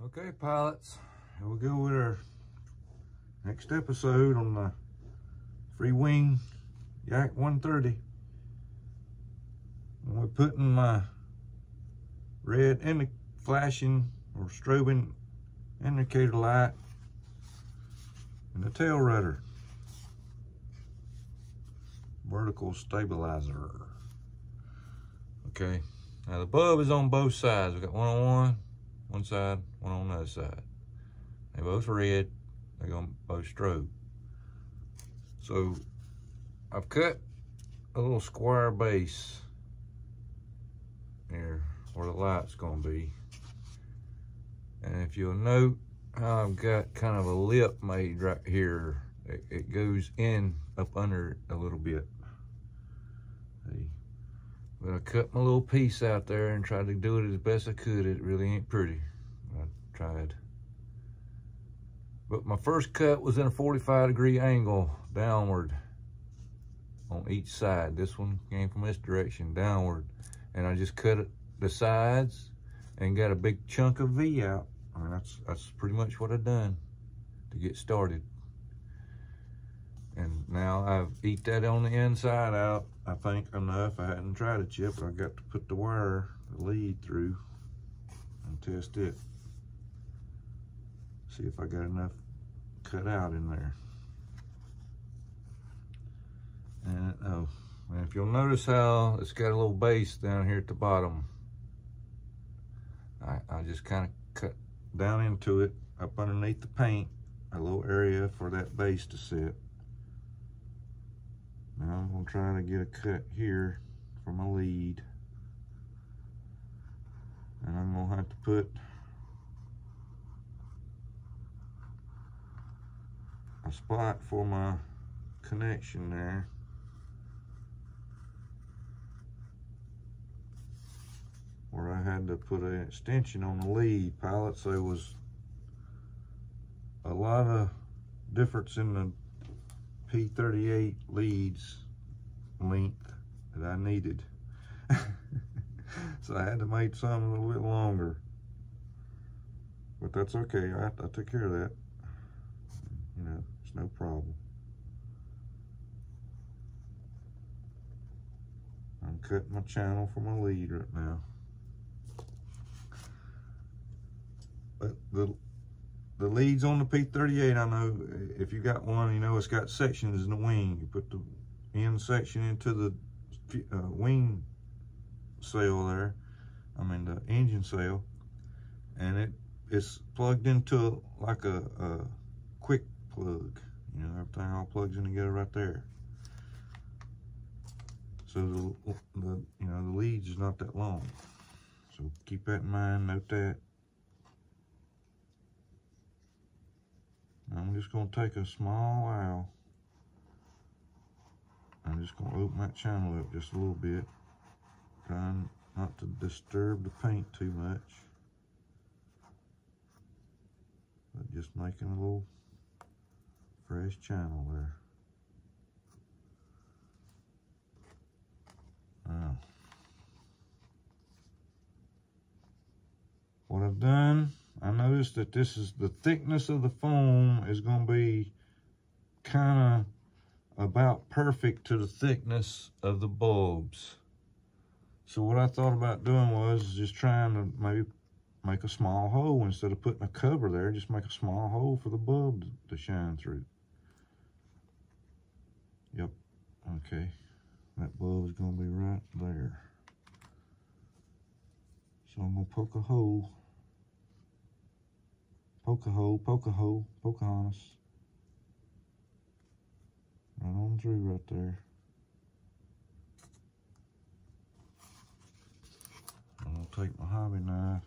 Okay, pilots, here we go with our next episode on the Freewing Yak 130. And we're putting my red indi flashing or strobing indicator light in the tail rudder. Vertical stabilizer. Okay, now the bulb is on both sides. We got one on one, one side, one on the other side. They both red. They're gonna both strobe. So I've cut a little square base here where the light's gonna be. And if you'll note I've got kind of a lip made right here, it, it goes in up under a little bit. But I cut my little piece out there and tried to do it as best I could. It really ain't pretty. I tried. But my first cut was in a 45 degree angle downward on each side. This one came from this direction downward. And I just cut it, the sides and got a big chunk of V out. I mean, that's, that's pretty much what I've done to get started. And now I've eat that on the inside out, I think enough. I hadn't tried it yet, but I got to put the wire, the lead through and test it. See if I got enough cut out in there. And oh, and if you'll notice how it's got a little base down here at the bottom. I, I just kind of cut down into it up underneath the paint, a little area for that base to sit. Now I'm gonna try to get a cut here for my lead. And I'm gonna have to put a spot for my connection there. Where I had to put an extension on the lead pilot, so it was a lot of difference in the P38 leads length that I needed. so I had to make some a little bit longer. But that's okay, I, I took care of that. You know, it's no problem. I'm cutting my channel for my lead right now. But the the leads on the P38, I know if you got one, you know it's got sections in the wing. You put the end section into the uh, wing cell there, I mean the engine cell, and it it's plugged into like a, a quick plug. You know, everything all plugs in together right there. So the, the you know the leads is not that long. So keep that in mind, note that. I'm just going to take a small owl. I'm just going to open that channel up just a little bit. Trying not to disturb the paint too much. But just making a little fresh channel there. Now, what I've done I noticed that this is the thickness of the foam is going to be kind of about perfect to the thickness of the bulbs. So what I thought about doing was just trying to maybe make a small hole instead of putting a cover there, just make a small hole for the bulb to shine through. Yep, okay. That bulb is going to be right there. So I'm going to poke a hole A hole, Pocahontas. Right on through right there. I'm gonna take my hobby knife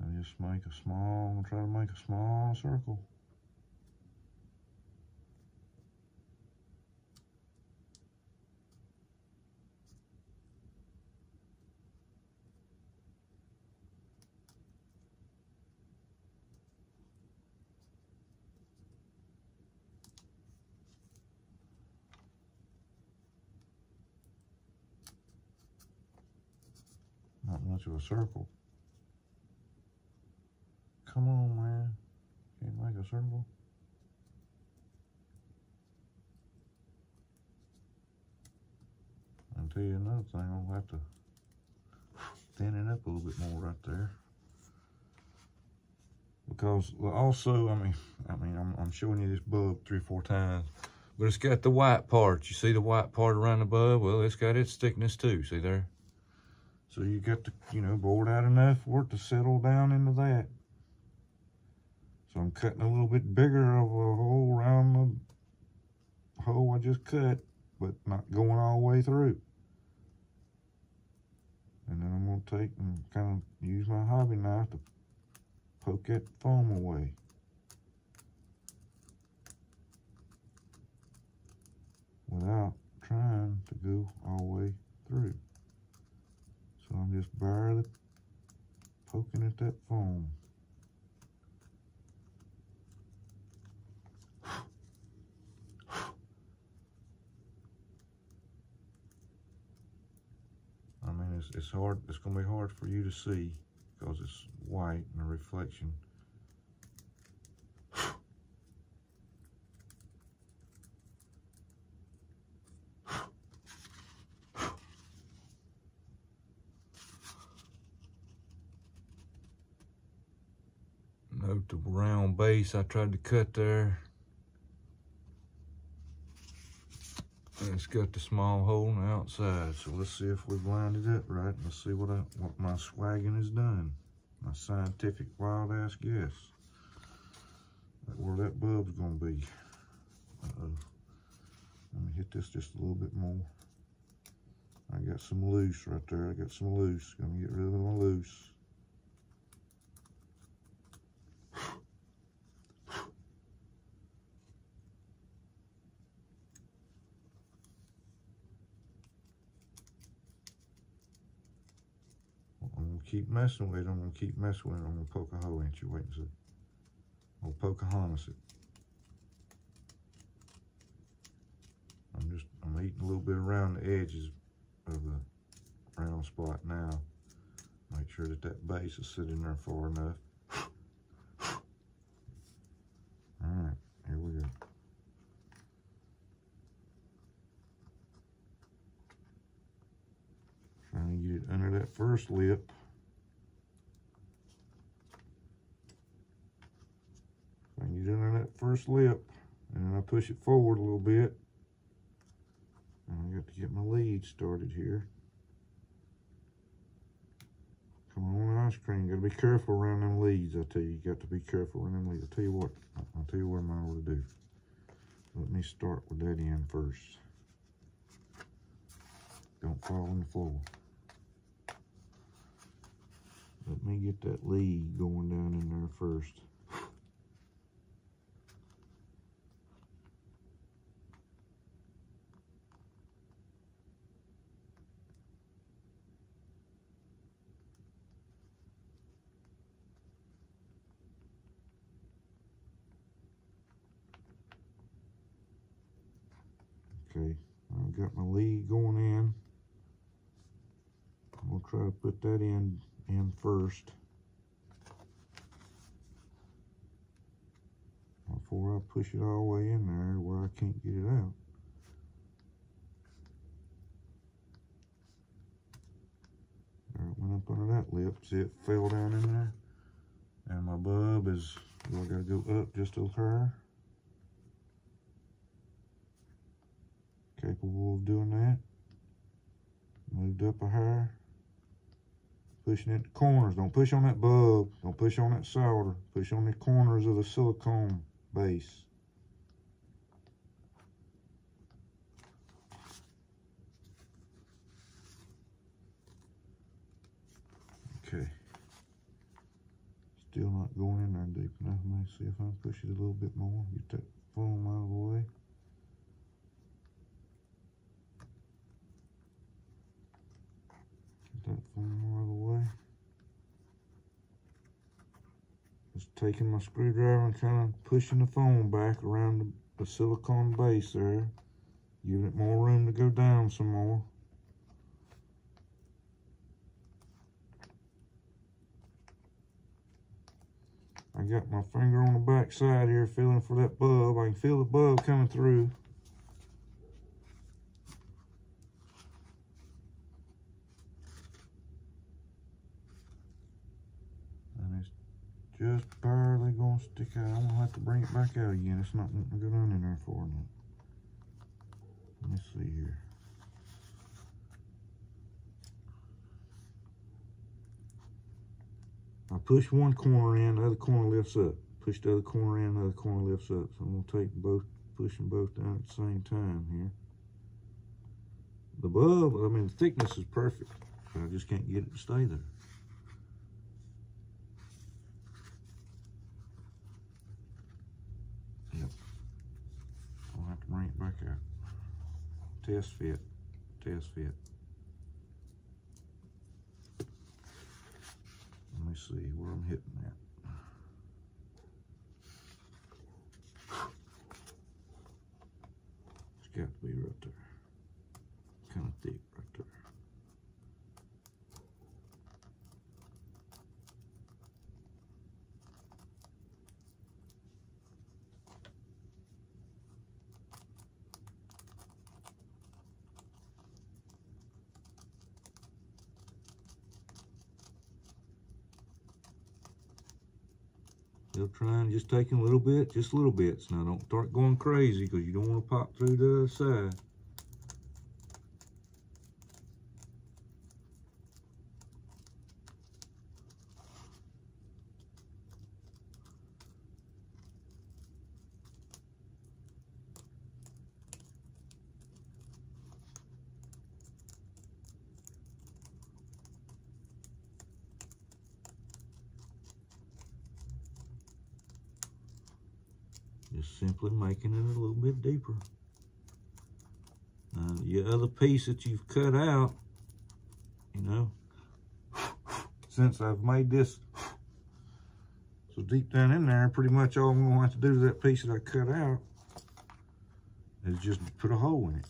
and just make a small, I'm gonna try to make a small circle. Much a circle. Come on, man. Can't make a circle. I'll tell you another thing, I'll have to thin it up a little bit more right there. Because also, I mean, I mean, I'm, I'm showing you this bulb three or four times, but it's got the white part. You see the white part around the bulb? Well, it's got its thickness too, see there? So you got to, you know, bored out enough for it to settle down into that. So I'm cutting a little bit bigger of a hole around the hole I just cut, but not going all the way through. And then I'm going to take and kind of use my hobby knife to poke that foam away. Without trying to go all the way through. So I'm just barely poking at that foam. I mean, it's, it's hard, it's to be hard for you to see because it's white and a reflection. Note base I tried to cut there. And it's got the small hole on the outside. So let's see if we've lined it up right. Let's see what I, what my swagging has done. My scientific wild ass guess. Where that bulb's gonna be. Uh-oh. Let me hit this just a little bit more. I got some loose right there. I got some loose. Gonna get rid of my loose. Keep messing with it, I'm gonna keep messing with it. I'm gonna poke a hole into you. Wait and see. I'll Pocahontas it. I'm just, I'm eating a little bit around the edges of the round spot now. Make sure that that base is sitting there far enough. All right, here we go. Trying to get it under that first lip. I get under that first lip and I push it forward a little bit. And I got to get my lead started here. Come on, ice cream. Got to be careful around them leads. I tell you, you got to be careful around them leads. I'll tell you what. I'll tell you what I'm going to do. Let me start with that end first. Don't fall on the floor. Let me get that lead going down in there first. Okay, I've got my lead going in. I'm gonna try to put that in in first. Before I push it all the way in there where I can't get it out. There it went up under that lip. See it fell down in there? And my bulb is, well, I gotta go up just a hair. Capable of doing that. Moved up a hair. Pushing at the corners. Don't push on that bulb. Don't push on that solder. Push on the corners of the silicone base. Okay. Still not going in there deep enough. Let me see if I can push it a little bit more. Get that foam out of the way. that phone out of the way. Just taking my screwdriver and kind of pushing the foam back around the, the silicone base there. Giving it more room to go down some more. I got my finger on the back side here feeling for that bulb. I can feel the bulb coming through. Just barely gonna stick out. I'm gonna have to bring it back out again. It's not wanting to go down in there for me. Let me see here. I push one corner in, the other corner lifts up. Push the other corner in, the other corner lifts up. So I'm gonna take both, push them both down at the same time here. The bulb, I mean, the thickness is perfect. I just can't get it to stay there. Yep. I'll Test fit, test fit. Let me see where I'm hitting at. It's got to be right there. Kind of thick right there. Trying, just taking a little bit, just little bits. Now don't start going crazy because you don't want to pop through the other side. Just simply making it a little bit deeper. Now, your other piece that you've cut out, you know, since I've made this so deep down in there, pretty much all I'm gonna have to do to that piece that I cut out is just put a hole in it.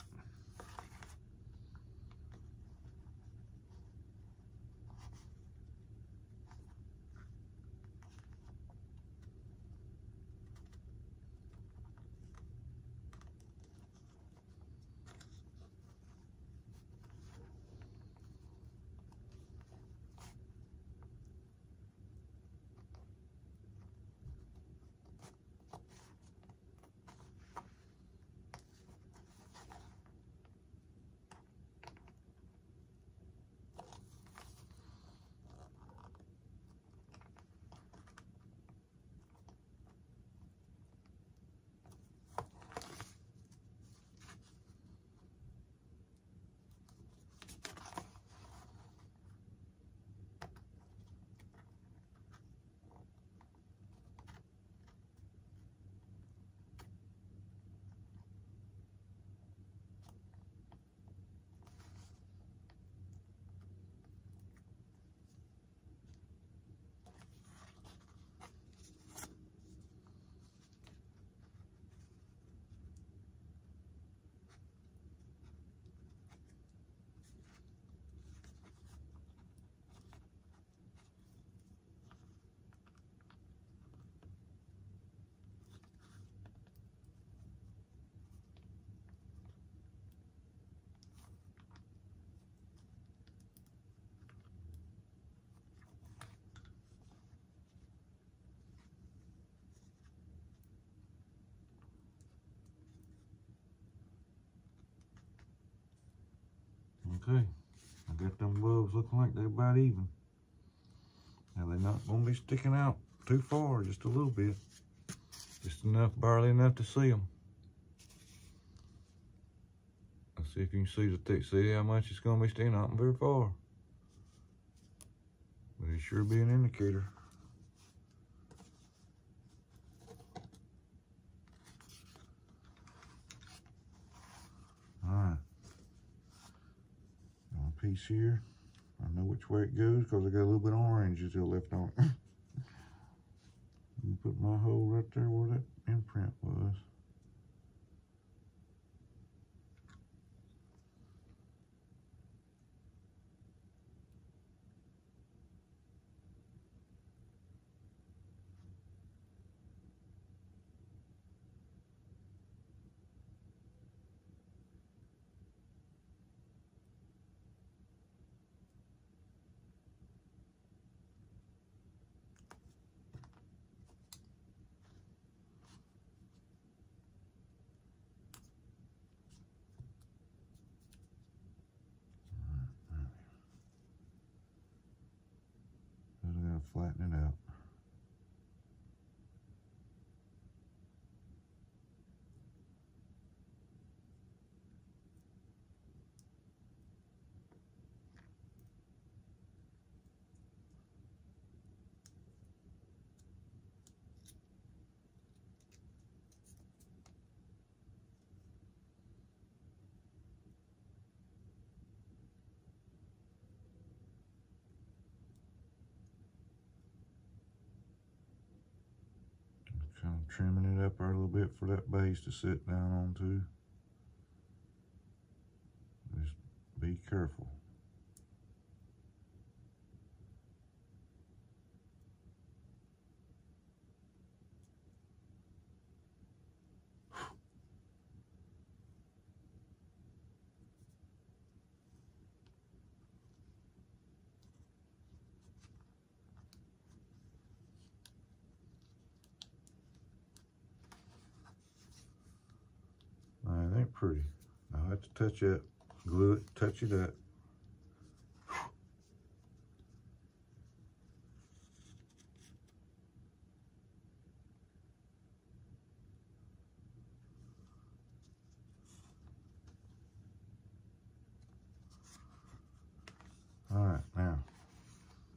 Okay, I got them bulbs looking like they're about even. Now they're not gonna be sticking out too far, just a little bit. Just enough, barely enough to see them. Let's see if you can see the thick, see how much it's gonna be sticking out very far. But it sure be an indicator. Piece here. I know which way it goes because I got a little bit of orange still left on it. put my hole right there where that imprint was. to flatten it out. Trimming it up there a little bit for that base to sit down onto. Just be careful. That ain't pretty. I'll have to touch it, glue it, touch it up. All right, now,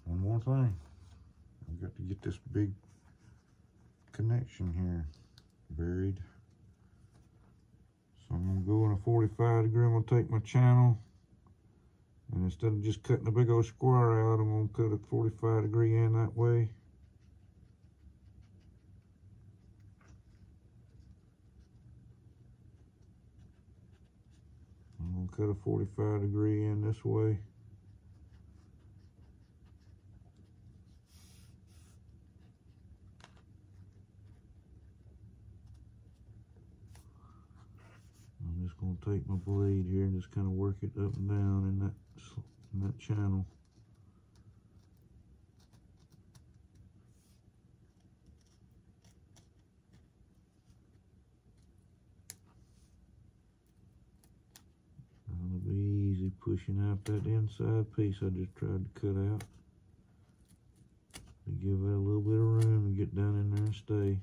one more thing. I've got to get this big connection here buried. So I'm gonna go in a 45 degree, I'm gonna take my channel and instead of just cutting a big old square out, I'm gonna cut a 45 degree in that way. I'm gonna cut a 45 degree in this way. I'm gonna take my blade here and just kind of work it up and down in that in that channel. It'll be easy pushing out that inside piece I just tried to cut out. To give it a little bit of room to get down in there and stay.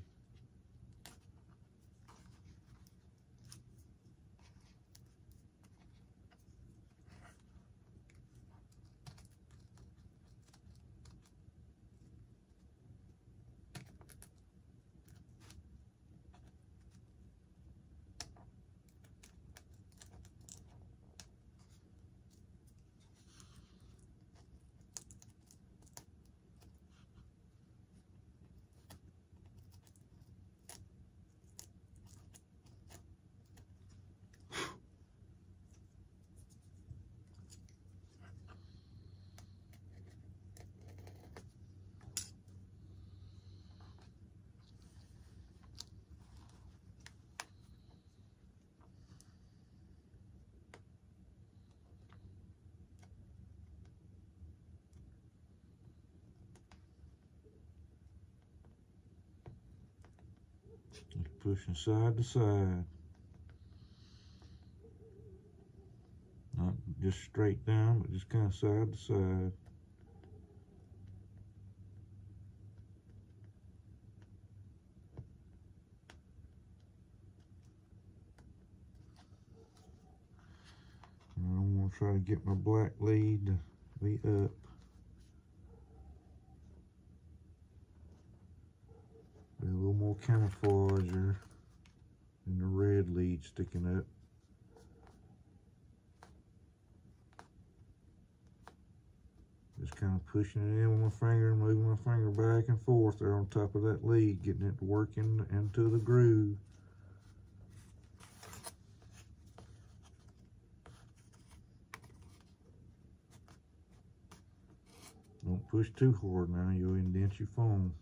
Just pushing side to side. Not just straight down, but just kind of side to side. And I'm gonna try to get my black lead to be up. Be a little more camouflage and the red lead sticking up. Just kind of pushing it in with my finger and moving my finger back and forth there on top of that lead, getting it to work into the groove. Don't push too hard now, you'll indent your foam.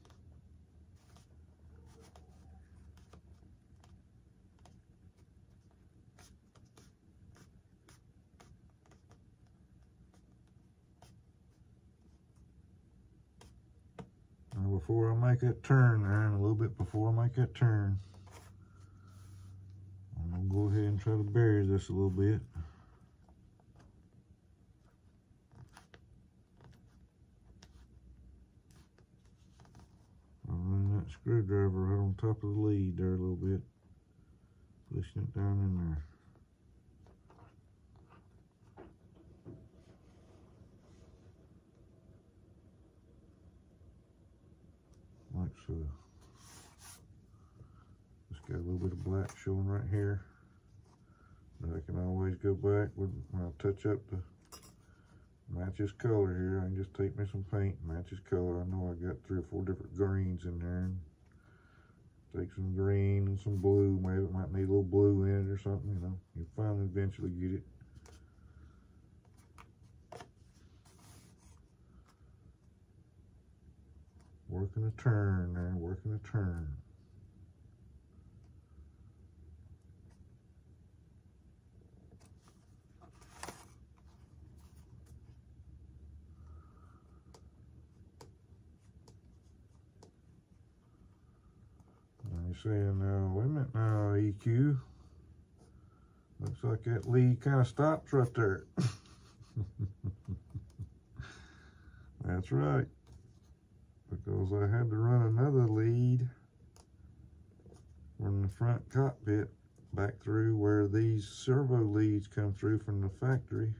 before I make that turn there and a little bit before I make that turn. I'm going to go ahead and try to bury this a little bit. I'll run that screwdriver right on top of the lead there a little bit. Pushing it down in there. So. Just got a little bit of black showing right here. But I can always go back when I touch up the matches color here. I can just take me some paint, matches color. I know I got three or four different greens in there. Take some green and some blue. Maybe it might need a little blue in it or something, you know. You'll finally eventually get it. Working a turn there, working a turn. saying, now, wait a minute now, EQ. Looks like that lead kind of stops right there. That's right. Because I had to run another lead from the front cockpit back through where these servo leads come through from the factory.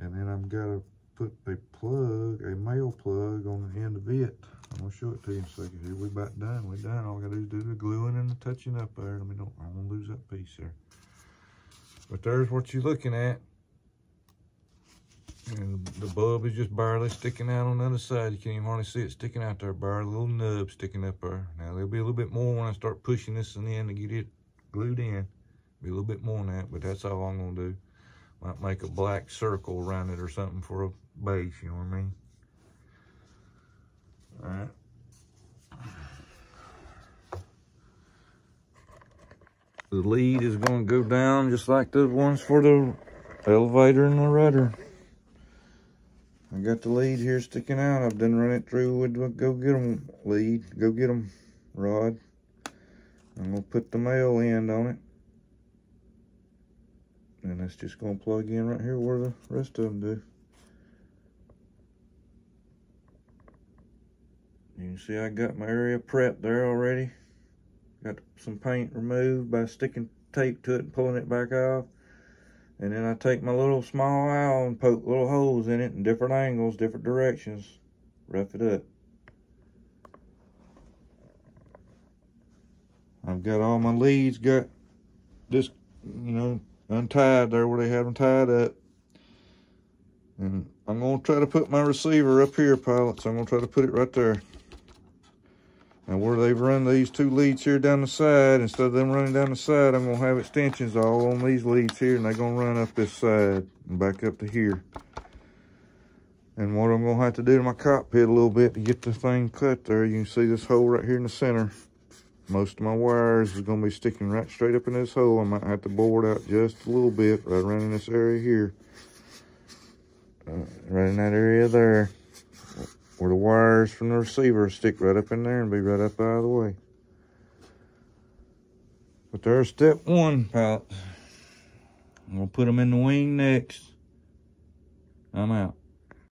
And then I've got to put a plug, a male plug on the end of it. I'm gonna show it to you in a second here. We about done. We done. All I gotta do is do the gluing and the touching up there. Let me don't. I'm gonna lose that piece there. But there's what you're looking at. And the bulb is just barely sticking out on the other side. You can't even hardly see it sticking out there. Bar, a little nub sticking up there. Now there'll be a little bit more when I start pushing this in to get it glued in. Be a little bit more than that, but that's all I'm gonna do. Might make a black circle around it or something for a base, you know what I mean? All right. The lead is going to go down just like the ones for the elevator and the rudder. I got the lead here sticking out. I've done run it through with go get them lead, go get them rod. I'm going to put the male end on it. And that's just going to plug in right here where the rest of them do. You can see I got my area prepped there already. Got some paint removed by sticking tape to it and pulling it back off. And then I take my little small owl and poke little holes in it in different angles, different directions. Rough it up. I've got all my leads got just, you know, untied there where they had them tied up. And I'm going to try to put my receiver up here, pilots. I'm going to try to put it right there. And where they've run these two leads here down the side, instead of them running down the side, I'm gonna have extensions all on these leads here and they're gonna run up this side and back up to here. And what I'm gonna have to do to my cockpit a little bit to get the thing cut there, you can see this hole right here in the center. Most of my wires is gonna be sticking right straight up in this hole. I might have to bore it out just a little bit right around in this area here. Uh, right in that area there where the wires from the receiver stick right up in there and be right up out of the way. But there's step one pallets. I'm gonna put them in the wing next. I'm out.